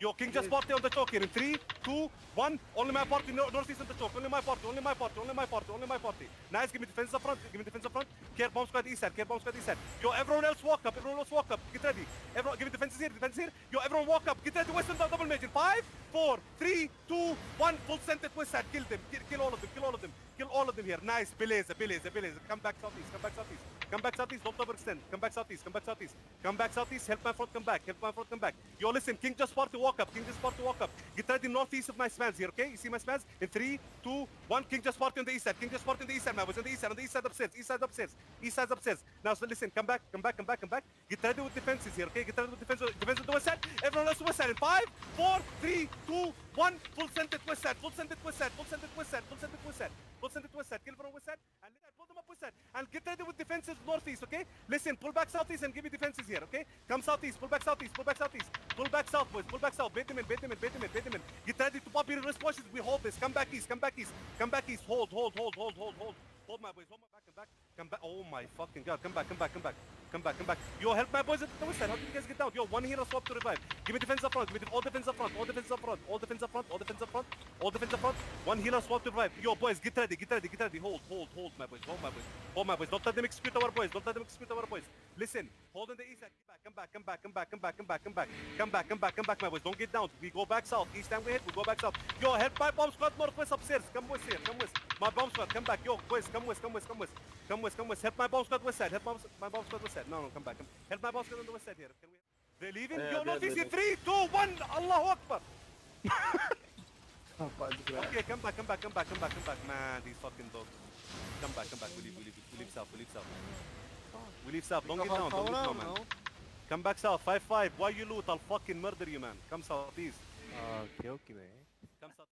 Yo, King just party on the choke here in 3, 2, 1. Only my party, no, northeast on the choke. Only my party, only my party, only my party, only my party. Nice, give me defense up front, give me defense up front. Care bomb squad east side, care bomb squad east side. Yo, everyone else walk up, everyone else walk up. Get ready. Everyone, give me defenses here, defenses here. Yo, everyone walk up. Get ready, west and double major. 5, 4, 3, 2, 1. Full center west side. Kill them, kill, kill all of them, kill all of them. Kill all of them here. Nice, beleza, beleza, beleza. Come back southeast, come back southeast. Come back southeast, don't overextend. Come back southeast, come back southeast. Come back southeast, help my front come back, help my front come back. Yo, listen, King just party walk up, King just party walk up. Get ready northeast of my spans here, okay? You see my spans? In three, two, one. King just party on the east side, King just party on the east side, man. Was on the east side, on the east side upstairs, east side upstairs, east side upstairs. Now, so listen, come back, come back, come back, come back. Get ready with defenses here, okay? Get ready with defense, defense on the west side. Everyone else west side in five, four, three, two, one. Full centered west side, full centered west side, full centered west side, full centered west side, full centered west side. Kill from west side, and let pull and get ready with defenses northeast, okay? Listen, pull back southeast and give me defenses here, okay? Come southeast, pull back southeast, pull back southeast, pull back south, boys, pull back south. Bait them in, bait them in, bait them in, bait them in. Get ready to pop your wrist washes. We hold this. Come back east, come back east, come back east. Hold, hold, hold, hold, hold, hold. Hold my boys, hold my back and back. Come back. Oh my fucking god. Come back, come back, come back. Come back, come back. Yo, help my boys at the west side. How did you guys get down? Yo, one healer swap to revive. Give me defense up front. Give me all defense up front. All defense up front. All defense up front. All defense up front. All defense up front. One healer swap to revive. Yo, boys, get ready. Get ready. Get ready. Hold, hold, hold, my boys. Hold my boys. Hold my boys. Don't let them execute our boys. Don't let them execute our boys. Listen. Hold on the east side. Come back. Come back. Come back. Come back. Come back. Come back. Come back. Come back. Come back, my boys. Don't get down. We go back south. Each time we hit, we go back south. Yo, help my bomb squad northwest upstairs. Come west here. Come west. My bomb squad. Come back. Yo, west. Come west. Come west. Come west. Come west. Come west. Help my bomb squad west side. Help my, my bomb squad west side. No, no, come back. Come. Help my bomb squad on the west side here. Can we? They're leaving. Yeah, Yo, they're northeast in leaving. three, two, one. Allahu Akbar. Okay, come back, come back, come back, come back, come back. Man, these fucking dogs. Come back, come back. We leave, we leave, we leave south, we leave south. We leave south. Don't get down, don't look down, man. Come back south, 5-5. Why you loot? I'll fucking murder you, man. Come South, please. Ah, okay, okay, man. Come south.